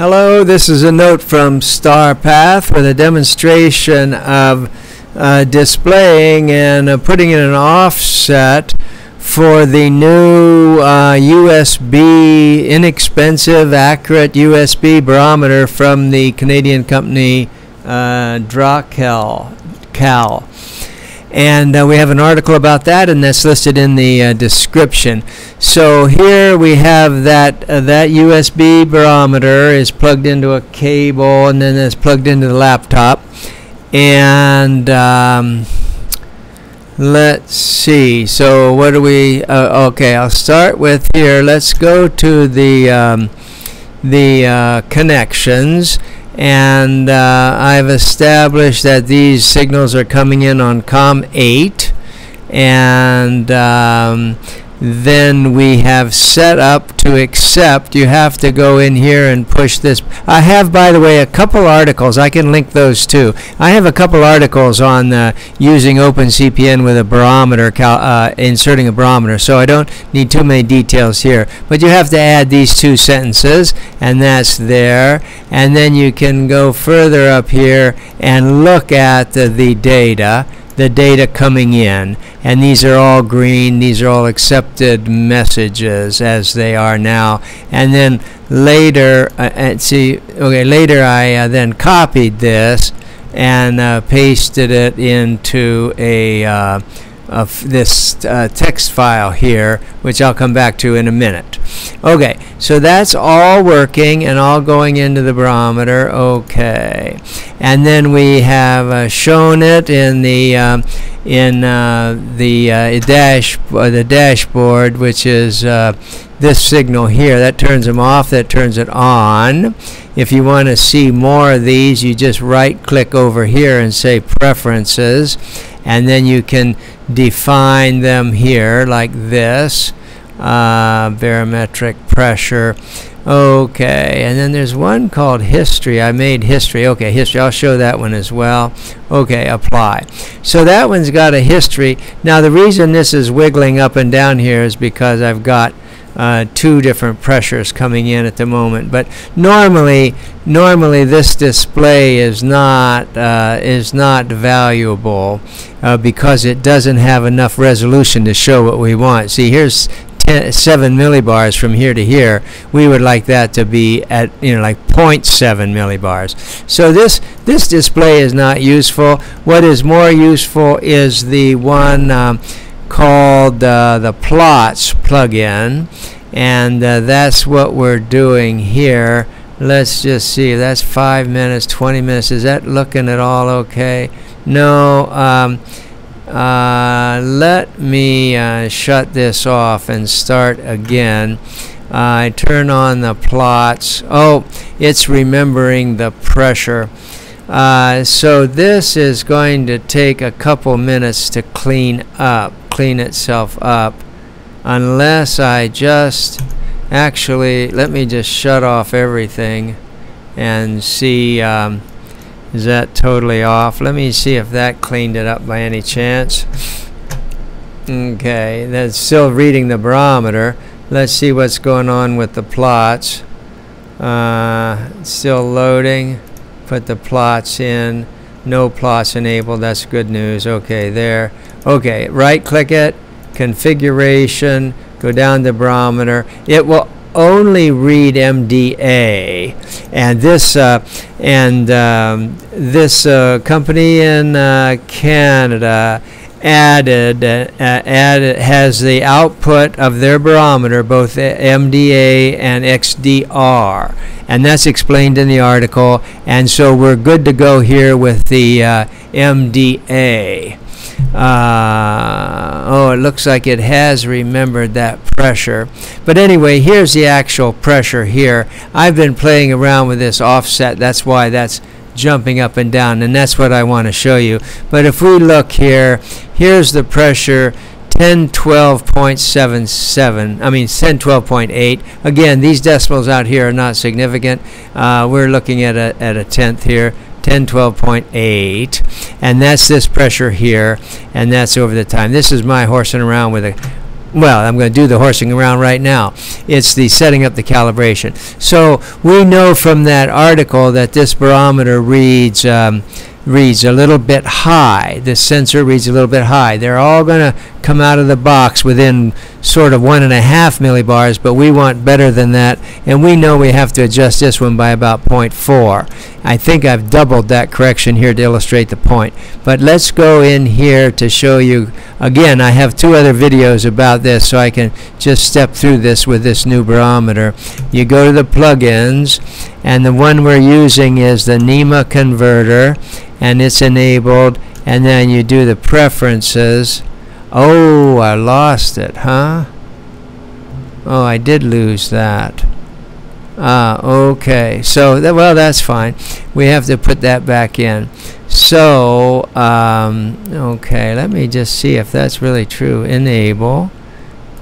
Hello, this is a note from StarPath with a demonstration of uh, displaying and uh, putting in an offset for the new uh, USB, inexpensive, accurate USB barometer from the Canadian company uh. Cal. And uh, we have an article about that, and that's listed in the uh, description. So here we have that uh, that USB barometer is plugged into a cable, and then it's plugged into the laptop. And um, let's see. So what do we? Uh, okay, I'll start with here. Let's go to the um, the uh, connections and uh, I've established that these signals are coming in on COM8 and um, then we have set up to accept. You have to go in here and push this. I have by the way a couple articles. I can link those too. I have a couple articles on uh, using OpenCPN with a barometer uh, inserting a barometer so I don't need too many details here. But you have to add these two sentences and that's there. And then you can go further up here and look at the, the data the data coming in. And these are all green these are all accepted messages as they are now. And then later uh, and uh, see okay later I uh, then copied this and uh, pasted it into a uh, of this uh, text file here, which I'll come back to in a minute. Okay, so that's all working and all going into the barometer. Okay, and then we have uh, shown it in the um, in uh, the uh, dash uh, the dashboard, which is this signal here. That turns them off. That turns it on. If you want to see more of these, you just right-click over here and say Preferences, and then you can define them here like this. Uh, barometric pressure. Okay. And then there's one called history. I made history. Okay history. I'll show that one as well. Okay apply. So that one's got a history. Now the reason this is wiggling up and down here is because I've got uh, two different pressures coming in at the moment. But normally, normally this display is not uh, is not valuable uh, because it doesn't have enough resolution to show what we want. See, here's 7 millibars from here to here. We would like that to be at you know like 0.7 millibars. So this this display is not useful. What is more useful is the one. Um, called uh, the plots plugin and uh, that's what we're doing here. Let's just see that's five minutes 20 minutes is that looking at all okay? No um, uh, let me uh, shut this off and start again. I turn on the plots. Oh it's remembering the pressure. Uh, so this is going to take a couple minutes to clean up, clean itself up, unless I just actually, let me just shut off everything and see, um, is that totally off? Let me see if that cleaned it up by any chance. Okay, that's still reading the barometer. Let's see what's going on with the plots. Uh, still loading put the plots in no plots enabled that's good news okay there okay right click it configuration go down the barometer it will only read MDA and this uh, and um, this uh, company in uh, Canada added uh, added has the output of their barometer both MDA and XDR and that's explained in the article. And so we're good to go here with the uh, MDA. Uh, oh, it looks like it has remembered that pressure. But anyway, here's the actual pressure here. I've been playing around with this offset. That's why that's jumping up and down. And that's what I want to show you. But if we look here, here's the pressure 1012.77 I mean 1012.8 again these decimals out here are not significant uh, we're looking at a, at a tenth here 1012.8 and that's this pressure here and that's over the time this is my horsing around with a well, I'm going to do the horsing around right now. It's the setting up the calibration. So we know from that article that this barometer reads um, reads a little bit high. The sensor reads a little bit high. They're all going to come out of the box within sort of one and a half millibars, but we want better than that, and we know we have to adjust this one by about 0.4. I think I've doubled that correction here to illustrate the point. But let's go in here to show you, again, I have two other videos about this, so I can just step through this with this new barometer. You go to the plugins, and the one we're using is the NMEA converter, and it's enabled, and then you do the preferences, Oh, I lost it, huh? Oh, I did lose that. Ah, okay. So, that, well, that's fine. We have to put that back in. So, um, okay, let me just see if that's really true. Enable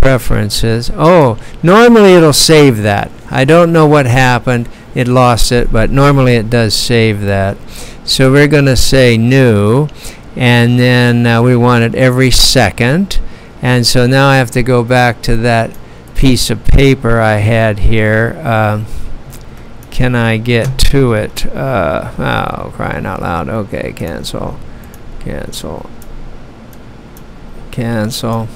preferences. Oh, normally it'll save that. I don't know what happened. It lost it, but normally it does save that. So we're going to say new and then uh, we want it every second. And so now I have to go back to that piece of paper I had here. Uh, can I get to it? Uh, oh crying out loud. Okay cancel. Cancel. Cancel.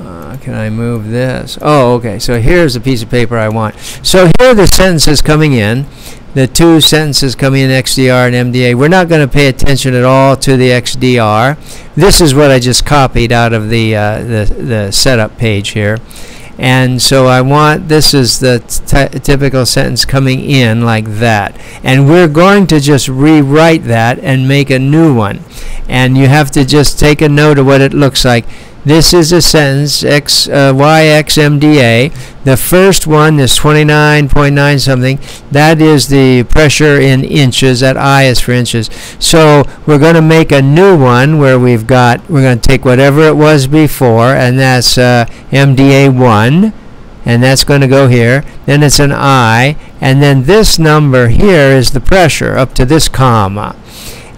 Uh, can I move this? Oh okay. So here's the piece of paper I want. So here the sentences coming in the two sentences coming in XDR and MDA. We're not going to pay attention at all to the XDR. This is what I just copied out of the, uh, the, the setup page here. And so I want, this is the typical sentence coming in like that. And we're going to just rewrite that and make a new one. And you have to just take a note of what it looks like. This is a sentence, X, uh, YXMDA. The first one is 29.9 something. That is the pressure in inches. That I is for inches. So we're going to make a new one where we've got, we're going to take whatever it was before, and that's uh, MDA1 and that's going to go here. Then it's an I, and then this number here is the pressure up to this comma.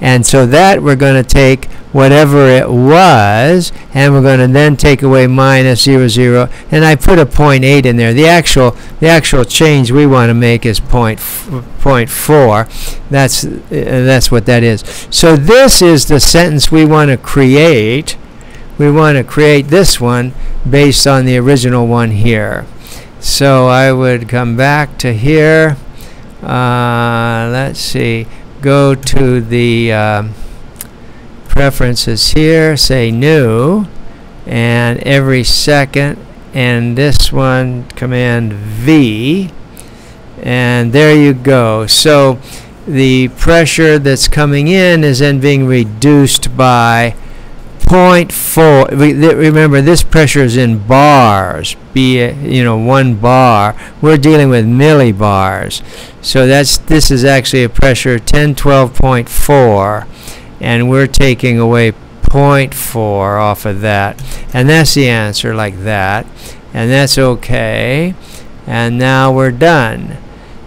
And so that we're going to take whatever it was, and we're going to then take away minus 0, 0, and I put a 0.8 in there. The actual, the actual change we want to make is 0.4. That's, uh, that's what that is. So this is the sentence we want to create. We want to create this one based on the original one here. So I would come back to here. Uh, let's see. Go to the... Um, preferences here, say new, and every second, and this one, command V, and there you go. So the pressure that's coming in is then being reduced by 0.4. Remember, this pressure is in bars, be you know, one bar. We're dealing with millibars. So that's this is actually a pressure 1012.4 and we're taking away 0.4 off of that and that's the answer like that and that's okay and now we're done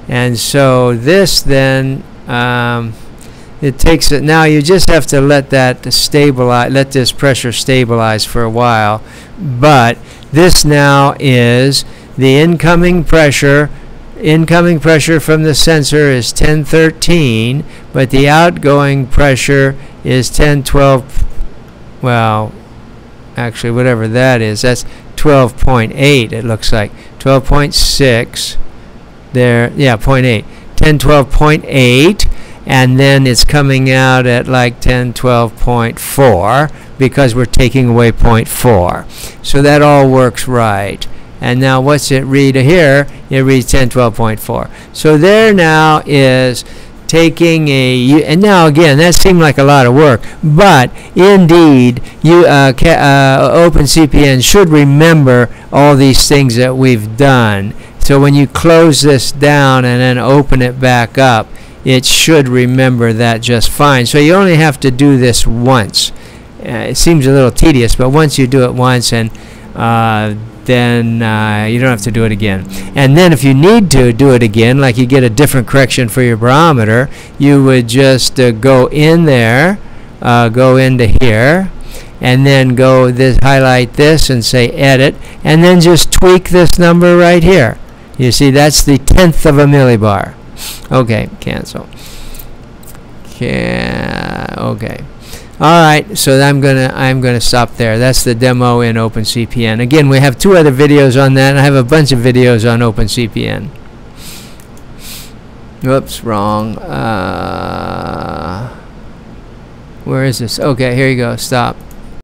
and so this then um, it takes it now you just have to let that stabilize let this pressure stabilize for a while but this now is the incoming pressure incoming pressure from the sensor is 1013, but the outgoing pressure is 1012, well, actually whatever that is, that's 12.8 it looks like. 12.6 there, yeah, 0.8. 1012.8 and then it's coming out at like 1012.4 because we're taking away 0.4. So that all works right and now what's it read here? It reads 1012.4. So there now is taking a and now again that seemed like a lot of work but indeed you uh, uh, OpenCPN should remember all these things that we've done so when you close this down and then open it back up it should remember that just fine. So you only have to do this once. Uh, it seems a little tedious but once you do it once and uh, then uh, you don't have to do it again. And then if you need to do it again, like you get a different correction for your barometer, you would just uh, go in there, uh, go into here, and then go this highlight this and say edit and then just tweak this number right here. You see that's the tenth of a millibar okay cancel can okay all right so I'm gonna I'm gonna stop there that's the demo in OpenCPN again we have two other videos on that I have a bunch of videos on OpenCPN Whoops, wrong. Uh, where is this? Okay, here you go. Stop.